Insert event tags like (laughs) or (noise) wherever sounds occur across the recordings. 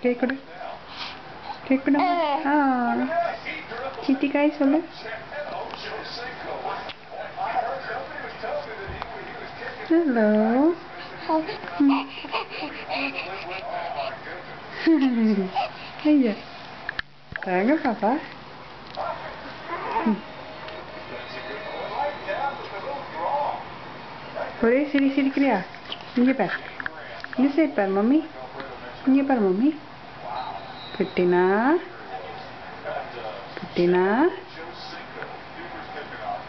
Cake கொடு cake கொடு ஆ சித்தி காய் சொல்லு ஹலோ ஐயா தாங்க பாப்பா ம். ஒரே சிரி சிரிக்கிறியா இங்கே பார் இந்த சைடு பார் மம்மி இங்கே பார் mummy Christina, Christina,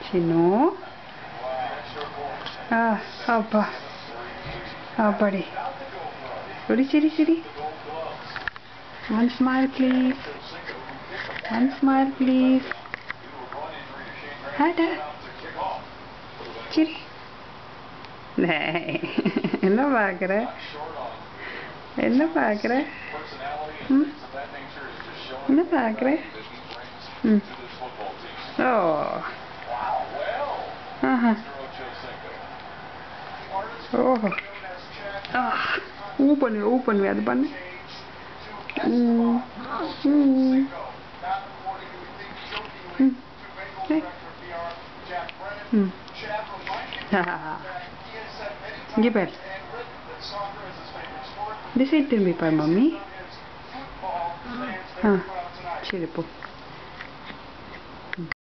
Chino, ah, Abba, Abbadi. Ready, Siri, Siri? One smile, please. One smile, please. Ada, Siri. என்ன பார்க்குற என்ன பார்க்குற ம் Isn't that ugly? Mm. Oh. Uh-huh. Oh. Ah. Open it, open it, open it. Mm. Mm. Mm. mm. (laughs) Give it. This ain't to me by mommy. 嗯。气质不